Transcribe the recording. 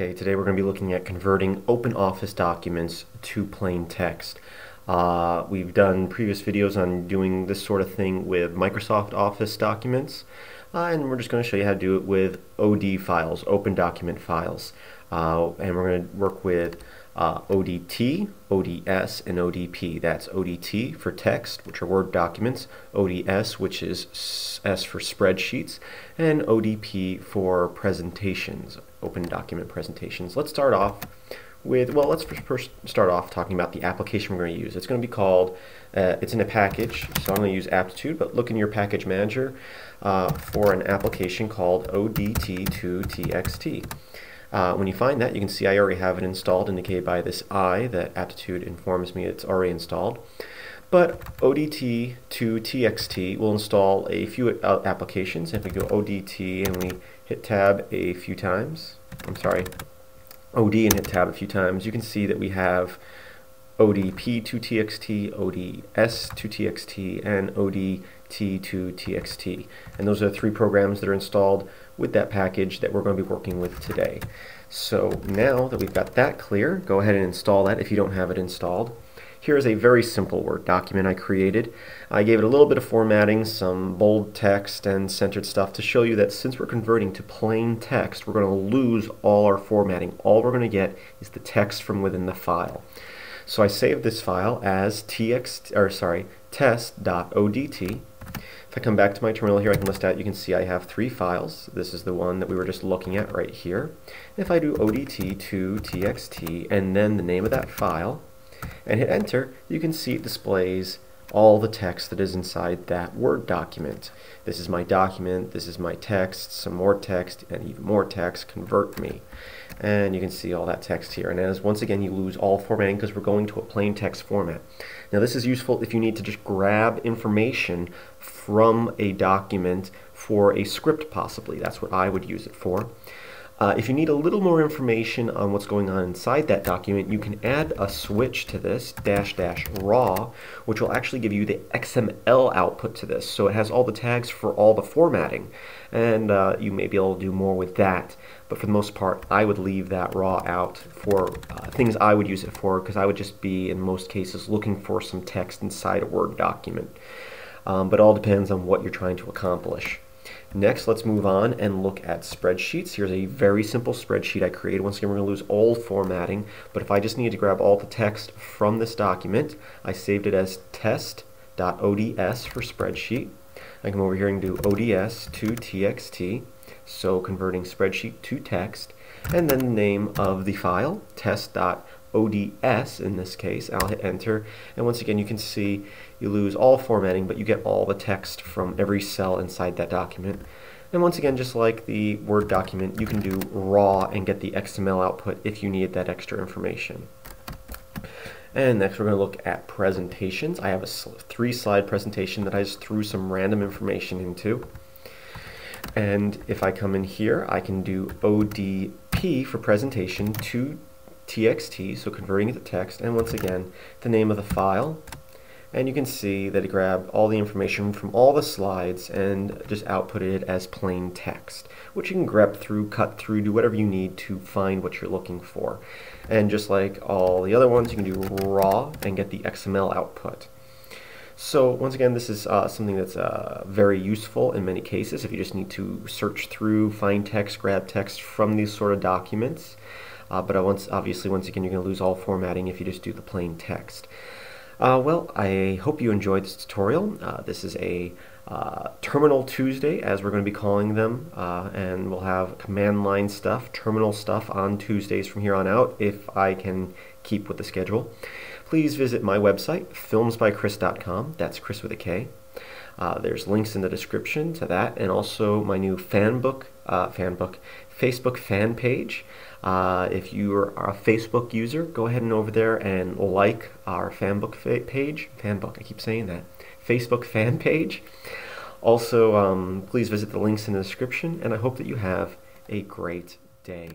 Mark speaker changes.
Speaker 1: Okay, today we're going to be looking at converting open office documents to plain text. Uh, we've done previous videos on doing this sort of thing with Microsoft Office documents, uh, and we're just going to show you how to do it with OD files, open document files. Uh, and we're going to work with uh, ODT, ODS, and ODP. That's ODT for text, which are Word documents, ODS, which is S for spreadsheets, and ODP for presentations, open document presentations. Let's start off with, well, let's first start off talking about the application we're going to use. It's going to be called, uh, it's in a package, so I'm going to use Aptitude, but look in your package manager uh, for an application called ODT2TXT. Uh, when you find that, you can see I already have it installed, indicated by this I that Aptitude informs me it's already installed. But ODT to TXT will install a few uh, applications. If we go ODT and we hit tab a few times, I'm sorry, OD and hit tab a few times, you can see that we have ODP to TXT, ODS to TXT, and ODT to TXT. And those are three programs that are installed with that package that we're going to be working with today. So now that we've got that clear, go ahead and install that if you don't have it installed. Here is a very simple Word document I created. I gave it a little bit of formatting, some bold text and centered stuff to show you that since we're converting to plain text, we're going to lose all our formatting. All we're going to get is the text from within the file. So I saved this file as txt, or sorry, test.odt. If I come back to my terminal here, I can list out, you can see I have three files. This is the one that we were just looking at right here. If I do odt to txt and then the name of that file, and hit enter, you can see it displays all the text that is inside that Word document. This is my document, this is my text, some more text, and even more text, convert me. And you can see all that text here. And as once again, you lose all formatting because we're going to a plain text format. Now this is useful if you need to just grab information from a document for a script possibly. That's what I would use it for. Uh, if you need a little more information on what's going on inside that document, you can add a switch to this, dash dash raw, which will actually give you the XML output to this. So it has all the tags for all the formatting, and uh, you may be able to do more with that. But for the most part, I would leave that raw out for uh, things I would use it for, because I would just be, in most cases, looking for some text inside a Word document. Um, but all depends on what you're trying to accomplish. Next, let's move on and look at spreadsheets. Here's a very simple spreadsheet I created. Once again, we're going to lose all formatting, but if I just need to grab all the text from this document, I saved it as test.ods for spreadsheet. I come over here and do ODS to TXT, so converting spreadsheet to text, and then the name of the file, test.ods ODS in this case. I'll hit enter and once again you can see you lose all formatting but you get all the text from every cell inside that document. And once again just like the Word document you can do raw and get the XML output if you need that extra information. And next we're going to look at presentations. I have a three slide presentation that I just threw some random information into. And if I come in here, I can do ODP for presentation to txt, so converting it to text, and once again, the name of the file. And you can see that it grabbed all the information from all the slides and just outputted it as plain text, which you can grep through, cut through, do whatever you need to find what you're looking for. And just like all the other ones, you can do raw and get the XML output. So once again, this is uh, something that's uh, very useful in many cases if you just need to search through, find text, grab text from these sort of documents. Uh, but once, obviously, once again, you're going to lose all formatting if you just do the plain text. Uh, well, I hope you enjoyed this tutorial. Uh, this is a uh, Terminal Tuesday, as we're going to be calling them, uh, and we'll have command line stuff, terminal stuff on Tuesdays from here on out, if I can keep with the schedule. Please visit my website, filmsbykris.com. That's Chris with a K. Uh, there's links in the description to that, and also my new fan book, uh, fan book, Facebook fan page. Uh, if you are a Facebook user, go ahead and over there and like our fanbook fa page. Fanbook, I keep saying that. Facebook fan page. Also, um, please visit the links in the description, and I hope that you have a great day.